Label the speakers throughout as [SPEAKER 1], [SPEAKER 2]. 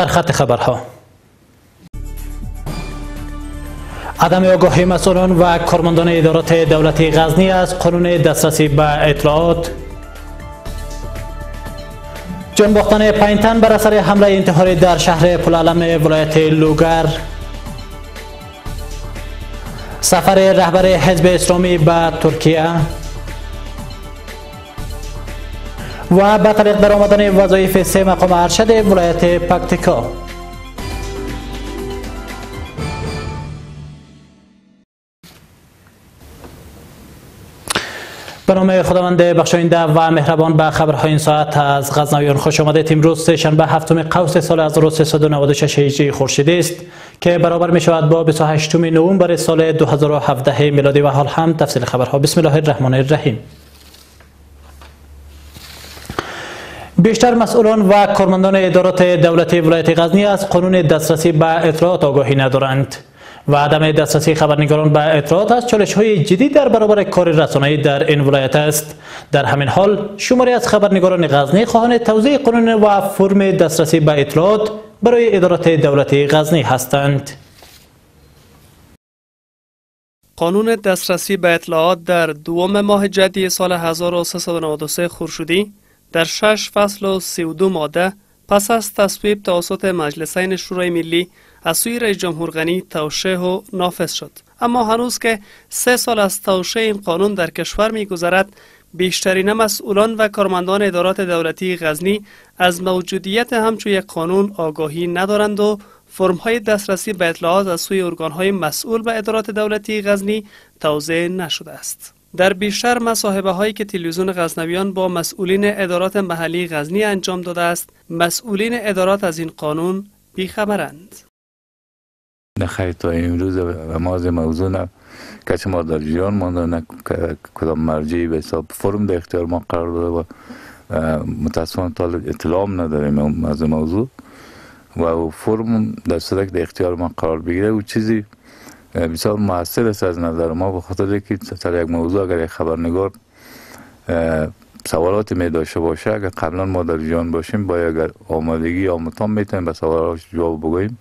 [SPEAKER 1] سرخط خبرها. عدم آگاهی مسئولان و کارمندان ادارات دولتی غزنی از قانون دسترسی به اطلاعات. جان باختن پینتن بر اثر حمله انتحاری در شهر پلعلم ولایت لوگر. سفر رهبر حزب اسلامی به ترکیه. و به طریق در آمدن وظایف سه مقام ارشد ولایت پکتیکا. به نام خداوند بخشاینده و مهربان به خبرهای این ساعت از غزنویان خوش آمدید. امروز شنبه هفتم قوس سال 1396 هجری خورشیدی است که برابر می شود با 28 نوامبر سال 2017 میلادی و حال هم تفصیل خبرها. بسم الله الرحمن الرحیم. بیشتر مسئولان و کارمندان ادارات دولتی ولایت غزنی از قانون دسترسی به اطلاعات آگاهی ندارند و عدم دسترسی خبرنگاران به اطلاعات از چالش های جدید در برابر کار رسانه‌ای در این ولایت است. در همین حال شماری از خبرنگاران غزنی خواهان توضیح قانون و فرم دسترسی به اطلاعات برای ادارات دولتی غزنی هستند.
[SPEAKER 2] قانون دسترسی به اطلاعات در دوم ماه جدی سال 1393 خورشیدی در شش فصل و 32 ماده پس از تصویب توسط مجلسین شورای ملی از سوی رئیس جمهور غنی توشیح و نافذ شد اما هنوز که سه سال از توشیح این قانون در کشور می گذرد بیشترین مسئولان و کارمندان ادارات دولتی غزنی از موجودیت همچو یک قانون آگاهی ندارند و فرم های دسترسی به اطلاعات از سوی ارگان های مسئول به ادارات دولتی غزنی توضیح نشده است. در بیشتر مصاحبه هایی که تلویزیون غزنویان با مسئولین ادارات محلی غزنی انجام داده است مسئولین ادارات از این قانون بیخبرند.
[SPEAKER 3] نه خیلی تا امروز و ما از موضوع نه. کسی ما در جیان مانده نه. کدام مرجعی به حساب فرم در اختیار ما قرار داده و متاسفانه تا اطلاع نداریم از موضوع. و فرم در صدق در اختیار ما قرار بگیره و چیزی بسیار موثر است از نظر ما به خاطر که سر یک موضوع اگر یک خبرنگار سوالات می داشته باشه اگر قبلا ما در جان باشیم با اگر آمادگی یا متام می‌تونیم به سوالات جواب بگوییم.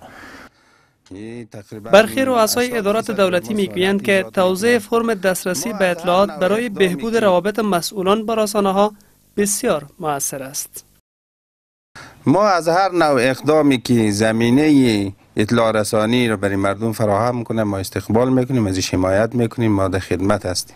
[SPEAKER 2] برخی رؤسای ادارات دولتی می‌گویند که توضیح فرم دسترسی به اطلاعات برای بهبود روابط مسئولان با رسانه ها بسیار موثر است.
[SPEAKER 4] ما از هر نوع اقدامی که زمینه اطلاع رسانی را برای مردم فراهم می‌کنه. ما استقبال می‌کنیم ازش حمایت می‌کنیم. ما در خدمت هستیم.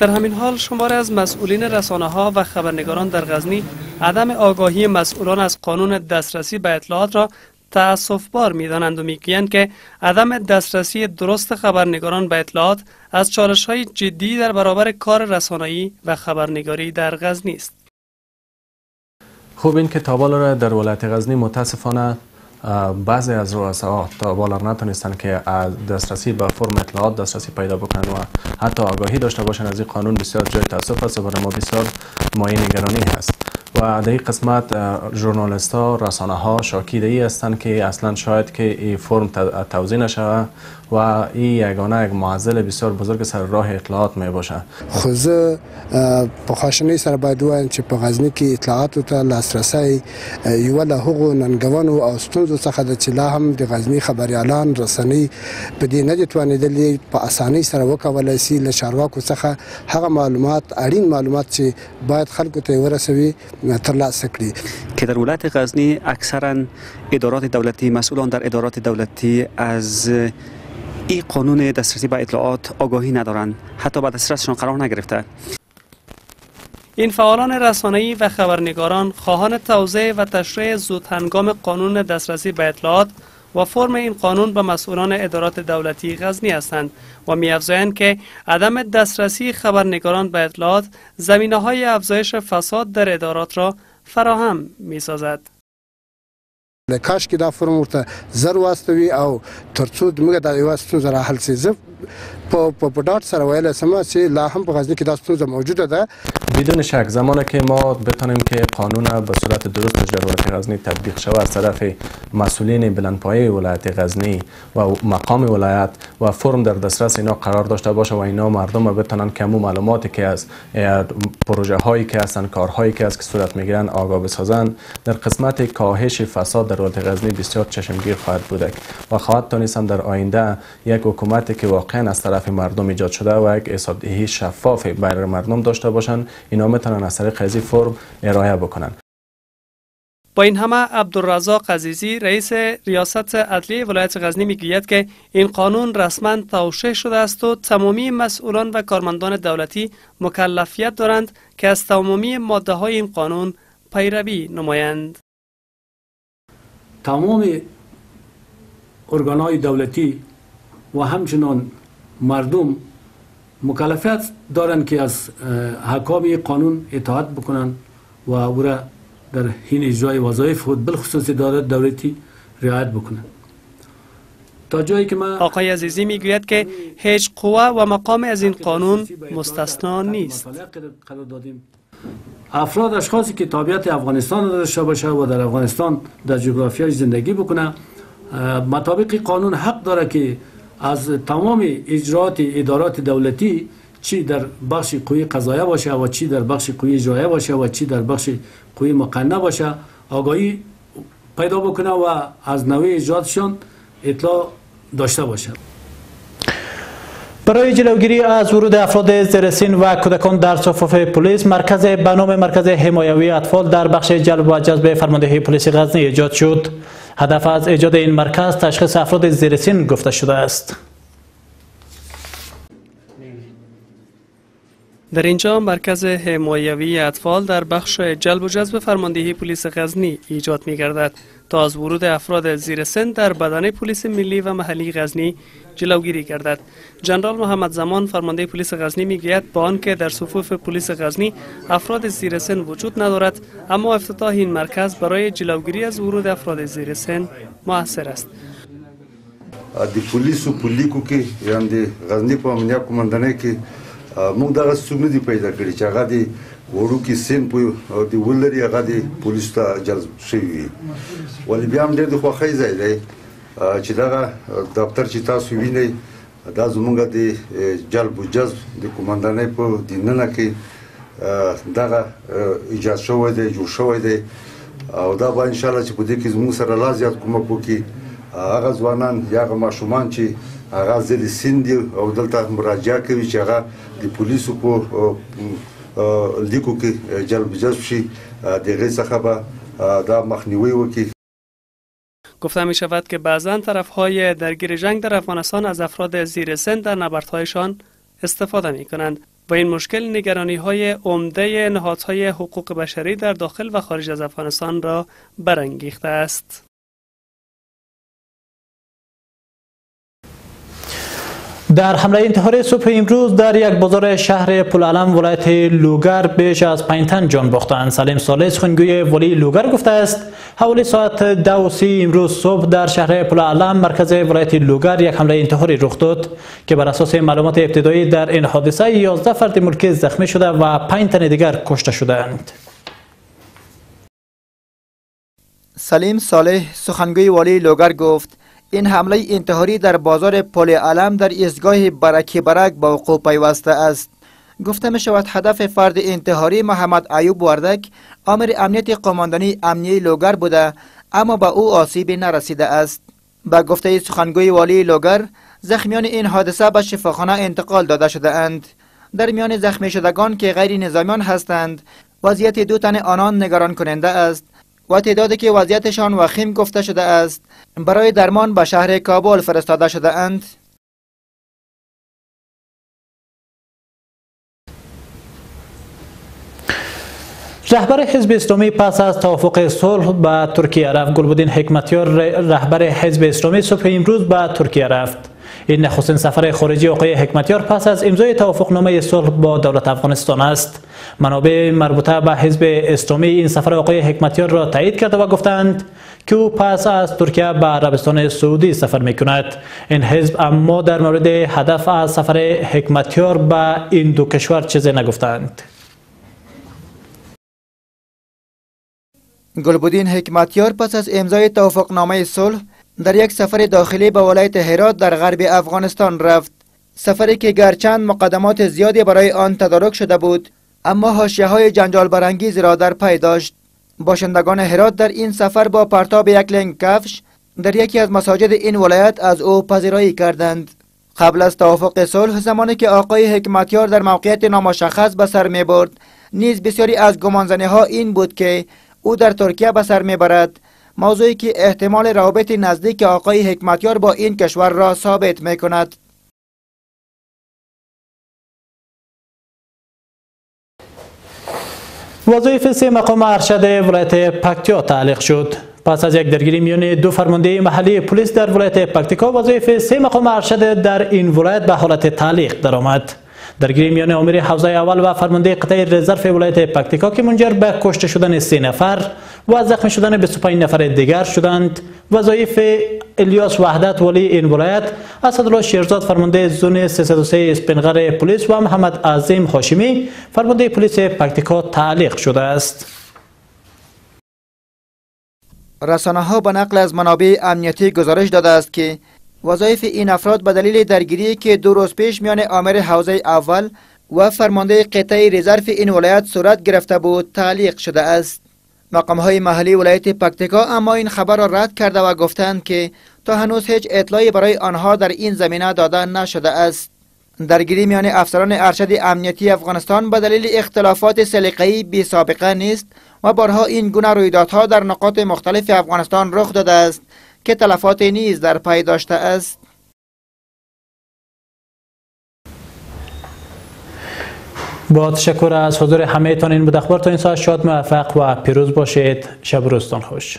[SPEAKER 2] در همین حال شماره از مسئولین رسانه ها و خبرنگاران در غزنی عدم آگاهی مسئولان از قانون دسترسی به اطلاعات را تأصف بار می‌دانند و می‌گویند که عدم دسترسی درست خبرنگاران به اطلاعات از چالش های جدی در برابر کار رسانه‌ای و خبرنگاری در غزنی است.
[SPEAKER 5] خوب این که تابال را در ولایت غزنی متاسفانه بعضی از رؤسا تا بالا نتونستن که دسترسی به فرم اطلاعات دسترسی پیدا بکنن و حتی آگاهی داشته باشن از این قانون بسیار جای تاسف است و برای ما بسیار مایه نگرانی هست. و در این قسمت ژورنالیست ها رسانه ها شاکیده ای هستند که اصلا شاید که این فرم توضیح نشود و این یگانه یک معضل بسیار بزرگ سر راه اطلاعات می باشه
[SPEAKER 6] خوزه پخاشنی سر باید وایي چې په غزنی کې اطلاعاتو ته لاسرسی یو له هغو ننګونو او ستونزو څخه د چې لا هم د غزنی خبريالان رسنۍ په دې نه دي توانېدلې په اسانۍ سره وکولای شي له چارواکو څخه هغه معلومات اړین معلومات چې باید خلکو ته ورسوي ترلاسه کړي.
[SPEAKER 7] که در ولایت غزنی اکثرا ادارات دولتی مسئولان در ادارات دولتی از این قانون دسترسی به اطلاعات آگاهی ندارند حتی به دسترسشان قرار نگرفته.
[SPEAKER 2] این فعالان رسانه‌ای و خبرنگاران خواهان توضیح و تشریح زود هنگام قانون دسترسی به اطلاعات و فرم این قانون به مسئولان ادارات دولتی غزنی هستند و میافزایند که عدم دسترسی خبرنگاران به اطلاعات زمینه های افزایش فساد در ادارات را فراهم می سازد.
[SPEAKER 6] کاش کې دا فرم ورته زر واستوي او ترڅو موږ دا یو ستونزه را حل شي زه په په ډاټ سره ویل سم چې لا هم په غزنی کې دا ستونزه موجوده ده
[SPEAKER 5] بدون شک زمانی که ما بتانیم که قانون به صورت درست در ولایت غزنی تطبیق شود از طرف مسئولین بلندپایه ولایت غزنی و مقام ولایت و فرم در دسترس اینا قرار داشته باشه و اینا مردم بتانن کمو معلوماتی که از پروژه هایی که هستن کارهایی که از که صورت می‌گیرن آگاه بسازن. در قسمت کاهش فساد در ولایت غزنی بسیار چشمگیر خواهد بود. و خواهد تانستن در آینده یک حکومتی که واقعا از طرف مردم ایجاد شده و یک حسابدهی شفاف برای مردم داشته باشند اینا می‌تونن از طریق فرم ارائه بکنن.
[SPEAKER 2] با این همه عبدالرزاق عزیزی رئیس ریاست عدلیه ولایت غزنی می‌گوید که این قانون رسما توشیح شده است و تمامی مسئولان و کارمندان دولتی مکلفیت دارند که از تمامی ماده های این قانون پیروی نمایند.
[SPEAKER 8] تمام ارگانهای دولتی و همچنان مردم مکلفیت دارند که از حکام قانون اطاعت بکنند و او را در حین اجرای وظایف خود بالخصوص ادارات دولتی رعایت بکنند
[SPEAKER 2] تا جایی که ما آقای عزیزی می‌گوید که هیچ قوه و مقام از این قانون مستثنا نیست.
[SPEAKER 8] افراد اشخاصی که تابعیت افغانستان داشته باشه و در افغانستان در جغرافیای زندگی بکنه مطابق قانون حق داره که از تمام اجرات ادارات دولتی چی در بخش قوی قضایه باشه و چی در بخش قوی اجرایه باشه و چی در بخش قوی مقننه باشه آگاهی پیدا بکنه و از نوع اجراتشان اطلاع داشته باشه.
[SPEAKER 1] برای جلوگیری از ورود افراد زیر و کودکان در صفوف پلیس مرکز به نام مرکز حمایوی اطفال در بخش جلب و جذب فرماندهی پلیس غزنی ایجاد شد. هدف از ایجاد این مرکز تشخیص افراد زیر گفته شده است.
[SPEAKER 2] در اینجا مرکز حمایوی اطفال در بخش جلب و جذب فرماندهی پلیس غزنی ایجاد می گردد تا از ورود افراد زیر سن در بدنه پلیس ملی و محلی غزنی جلوگیری گردد جنرال محمد زمان فرمانده پلیس غزنی میگوید با آنکه در صفوف پلیس غزنی افراد زیر سن وجود ندارد اما افتتاح این مرکز برای جلوگیری از ورود افراد زیر سن موثر است.
[SPEAKER 9] د پولیسو پولیکو کې یعنی د غزنی په امنیه کومندنه کې موږ دغه څومره دی پیدا کړی چې هغه د وړو کې سین په دی ولري هغه د پولیس ته جذب شوی ولی بیا هم ډېر د خوښۍ ځای دی چې دغه دفتر چې تاسو وینئ دا زمونږ د جلب و جذب د کومندانۍ په دیننه کې دغه ایجاد شوی دی جوړ شوی دی. او دا به ان شاء الله چې په دې کې زموږ سره لا زیات کومک وکړي هغه ځوانان یا هغه ماشومان چې هغه ځلې سیند او دلته مراجعه کوي چې هغه د پولیسو په لیکو کې جلب جذب شي دغه څخه به دا مخنیوي وکړي
[SPEAKER 2] گفته می شود که بعضا طرف های درگیر جنگ در افغانستان از افراد زیر سن در نبردهایشان استفاده می کنند و این مشکل نگرانی های عمده نهادهای حقوق بشری در داخل و خارج از افغانستان را برانگیخته است.
[SPEAKER 1] در حمله انتحاری صبح امروز در یک بازار شهر پولعلم ولایت لوگر بیش از پنج تن جان باختند. سلیم صالح سخنگوی ولی لوگر گفته است حوالی ساعت دو سی امروز صبح در شهر پولعلم مرکز ولایت لوگر یک حمله انتحاری رخ داد که بر اساس معلومات ابتدایی در این حادثه 11 فرد ملکی زخمی شده و پنج تن دیگر کشته شدند
[SPEAKER 10] سلیم صالح سخنگوی ولی لوگر گفت این حمله انتحاری در بازار پل علم در ایستگاه برکی برک با وقوع پیوسته است. گفته می شود هدف فرد انتحاری محمد ایوب وردک آمر امنیت قماندانی امنیه لوگر بوده اما به او آسیبی نرسیده است. به گفته سخنگوی والی لوگر زخمیان این حادثه به شفاخانه انتقال داده شده اند. در میان زخمی شدگان که غیر نظامیان هستند وضعیت دو تن آنان نگران کننده است. و تعدادی که وضعیتشان وخیم گفته شده است برای درمان به شهر کابل فرستاده شده اند.
[SPEAKER 1] رهبر حزب اسلامی پس از توافق صلح به ترکیه رفت. گلبودین حکمتیار رهبر حزب اسلامی صبح امروز به ترکیه رفت. این نخستین سفر خارجی آقای حکمتیار پس از امضای توافقنامه صلح با دولت افغانستان است. منابع مربوطه به حزب اسلامی این سفر آقای حکمتیار را تایید کرده و گفتند که او پس از ترکیه به عربستان سعودی سفر می کند این حزب اما در مورد هدف از سفر حکمتیار به این دو کشور چیزی نگفتند.
[SPEAKER 10] گلبودین حکمتیار پس از امضای توافقنامه صلح در یک سفر داخلی به ولایت هرات در غرب افغانستان رفت. سفری که گرچند مقدمات زیادی برای آن تدارک شده بود اما حاشیه های جنجال برانگیزی را در پی داشت. باشندگان هرات در این سفر با پرتاب یک لنگ کفش در یکی از مساجد این ولایت از او پذیرایی کردند. قبل از توافق صلح زمانی که آقای حکمتیار در موقعیت نامشخص به سر می برد نیز بسیاری از گمانزنی این بود که او در ترکیه به سر می‌برد. موضوعی که احتمال روابط نزدیک آقای حکمتیار با این کشور را ثابت می کند.
[SPEAKER 1] وظایف سه مقام ارشد ولایت پکتیا تعلیق شد پس از یک درگیری میان دو فرمانده محلی پلیس در ولایت پکتیکا وظایف سه مقام ارشد در این ولایت به حالت تعلیق درآمد درگیری میان امیر حوزه اول و فرمانده قطعه رزرو ولایت پکتیکا که منجر به کشته شدن سه نفر و زخمی شدن 25 نفر دیگر شدند. وظایف الیاس وحدت ولی این ولایت اسدالله شیرزاد فرمانده زون 303 اسپنغر پلیس و محمد عظیم هاشمی فرمانده پلیس پکتیکا تعلیق شده است.
[SPEAKER 10] رسانه ها به نقل از منابع امنیتی گزارش داده است که وظایف این افراد به دلیل درگیری که دو روز پیش میان آمر حوزه اول و فرمانده قطعه رزرو این ولایت صورت گرفته بود تعلیق شده است. مقام های محلی ولایت پکتیکا اما این خبر را رد کرده و گفتند که تا هنوز هیچ اطلاعی برای آنها در این زمینه داده نشده است. درگیری میان افسران ارشد امنیتی افغانستان به دلیل اختلافات سلیقه‌ای بی سابقه نیست و بارها این گونه رویدادها در نقاط مختلف افغانستان رخ داده است که تلفات نیز در پی داشته است.
[SPEAKER 1] با تشکر از حضور همه تان این بود. اخبار تا این ساعت شاد موفق و پیروز باشید. شب روزتان خوش.